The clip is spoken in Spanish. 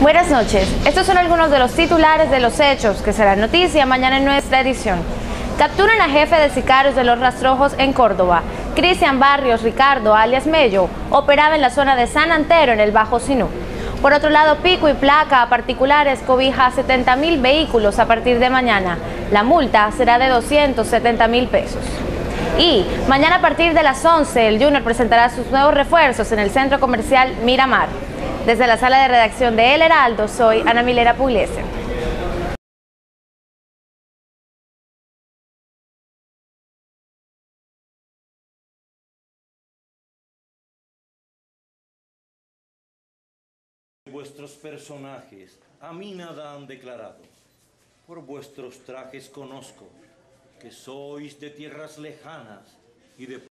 Buenas noches. Estos son algunos de los titulares de los hechos que serán noticia mañana en nuestra edición. Capturan a jefe de sicarios de los rastrojos en Córdoba. Cristian Barrios Ricardo, alias Mello, operaba en la zona de San Antero, en el Bajo Sinú. Por otro lado, pico y placa a particulares cobija 70 mil vehículos a partir de mañana. La multa será de 270 mil pesos. Y mañana a partir de las 11, el Junior presentará sus nuevos refuerzos en el centro comercial Miramar. Desde la sala de redacción de El Heraldo, soy Ana Milera Pugliese. Vuestros personajes a mí nada han declarado. Por vuestros trajes conozco que sois de tierras lejanas y de